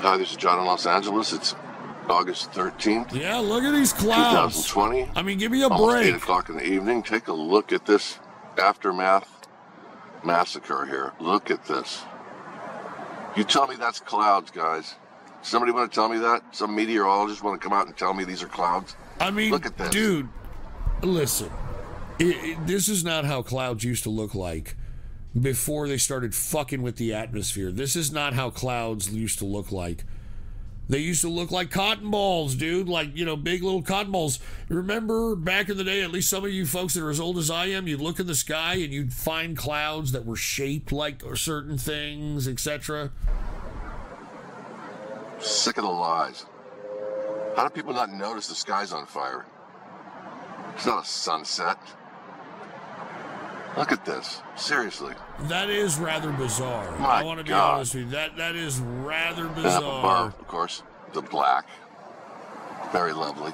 Hi, this is John in Los Angeles. It's August 13th, Yeah, look at these clouds. 2020. I mean, give me a Almost 8 o'clock in the evening. Take a look at this aftermath massacre here. Look at this. You tell me that's clouds, guys. Somebody want to tell me that? Some meteorologist want to come out and tell me these are clouds? I mean, Look at this. dude, listen. It, it- this is not how clouds used to look like before they started fucking with the atmosphere. This is not how clouds used to look like. They used to look like cotton balls, dude, like, you know, big little cotton balls. Remember back in the day, at least some of you folks that are as old as I am, you'd look in the sky and you'd find clouds that were shaped like certain things, etc. Sick of the lies. How do people not notice the sky's on fire? It's not a sunset. Look at this. Seriously. That is rather bizarre. My I want to be God. honest with you. That that is rather And up bizarre. above, of course, the black. Very lovely.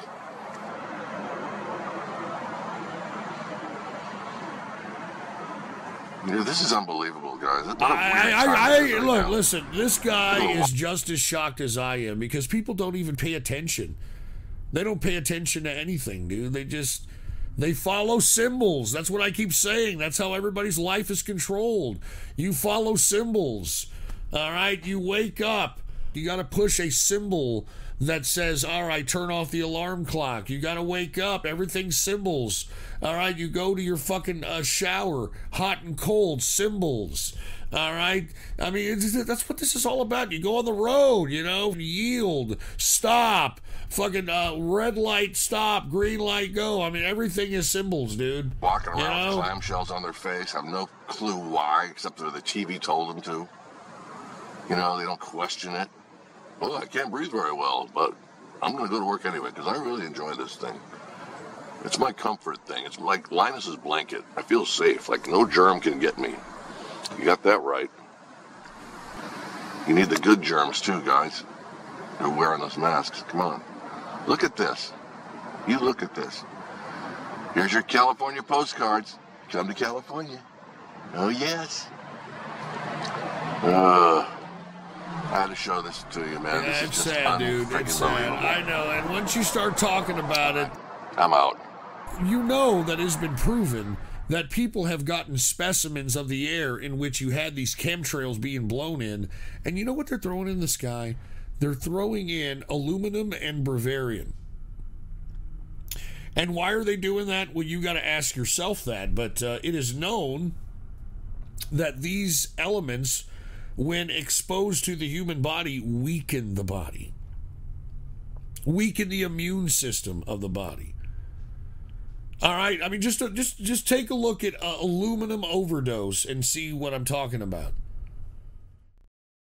Yeah, this is unbelievable, guys. I, I, I, right look, now. listen. This guy is just as shocked as I am because people don't even pay attention. They don't pay attention to anything, dude. They just they follow symbols. That's what I keep saying. That's how everybody's life is controlled. You follow symbols. All right. You wake up. You got to push a symbol that says, all right, turn off the alarm clock. You got to wake up. Everything's symbols. All right. You go to your fucking uh, shower, hot and cold, symbols. All right. I mean, that's what this is all about. You go on the road, you know, yield, stop, fucking uh, red light, stop, green light, go. I mean, everything is symbols, dude. Walking You around know? with clamshells on their face, have no clue why, except that the TV told them to. You know, they don't question it. Well, I can't breathe very well, but I'm going to go to work anyway because I really enjoy this thing. It's my comfort thing. It's like Linus's blanket. I feel safe. Like no germ can get me. You got that right. You need the good germs too, guys. You're wearing those masks. Come on. Look at this. You look at this. Here's your California postcards. Come to California. Oh, yes. Uh, I had to show this to you, man. this Yeah, is it's just sad, dude. It's sad. I know. And once you start talking about it, I'm out. you know that it's been proven that people have gotten specimens of the air in which you had these chemtrails being blown in. And you know what they're throwing in the sky? They're throwing in aluminum and barium. And why are they doing that? Well, you got to ask yourself that. But uh, it is known that these elements, when exposed to the human body, weaken the body, weaken the immune system of the body. All right, I mean, just just just take a look at uh, aluminum overdose and see what I'm talking about.